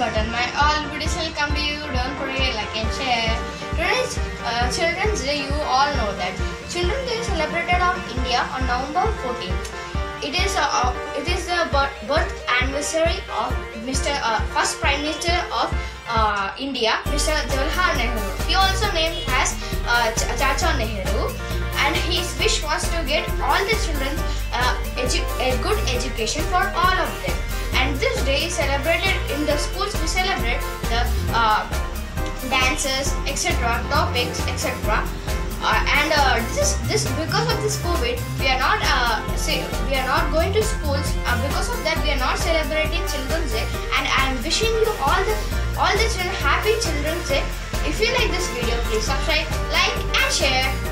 button. My all videos will come to you. Don't forget to like and share. Today's uh, Children's Day. You all know that Children's Day is celebrated on India on November 14th. It is uh, uh, it is the birth, birth anniversary of Mr. Uh, first Prime Minister of uh, India, Mr. Jawaharlal Nehru. He also named as uh, Ch- Chacha Nehru, and his wish was to get all the children uh, a good education for all of them. Celebrate the uh, dances, etc., topics, etc. Uh, and uh, this is this because of this COVID, we are not uh, say we are not going to schools. Uh, because of that, we are not celebrating Children's Day. And I am wishing you all the all the children happy Children's Day. If you like this video, please subscribe, like, and share.